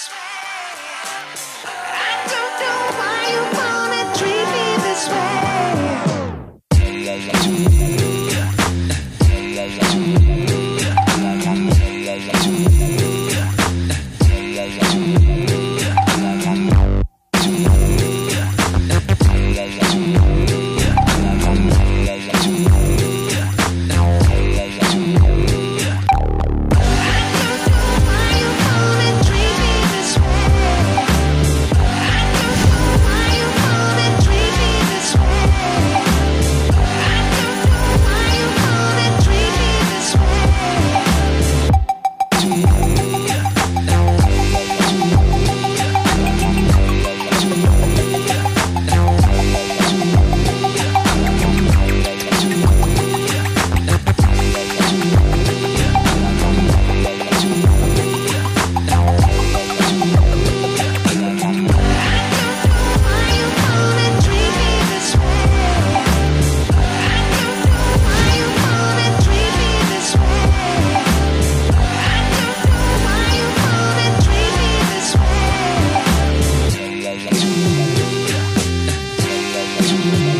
Christmas. you.